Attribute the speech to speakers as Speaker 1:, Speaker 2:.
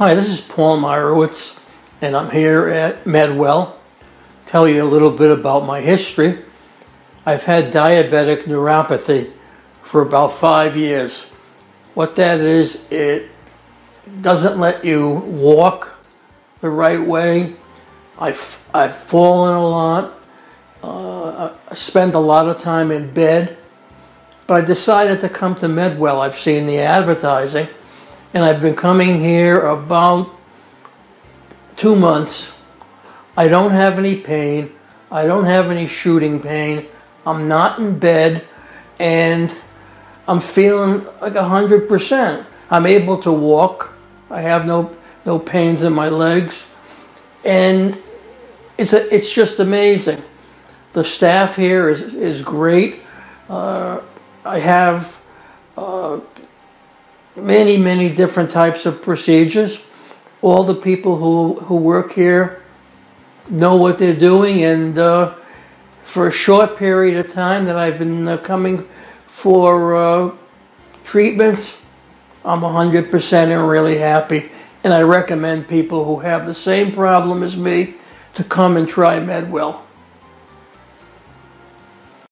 Speaker 1: Hi, this is Paul Meyerowitz, and I'm here at Medwell. Tell you a little bit about my history. I've had diabetic neuropathy for about five years. What that is, it doesn't let you walk the right way. I've, I've fallen a lot. Uh, I spend a lot of time in bed. But I decided to come to Medwell. I've seen the advertising and I've been coming here about two months. I don't have any pain. I don't have any shooting pain. I'm not in bed and I'm feeling like a hundred percent. I'm able to walk. I have no no pains in my legs. And it's a, it's just amazing. The staff here is, is great. Uh, I have uh, many, many different types of procedures. All the people who, who work here know what they're doing, and uh, for a short period of time that I've been uh, coming for uh, treatments, I'm 100% and really happy. And I recommend people who have the same problem as me to come and try Medwell.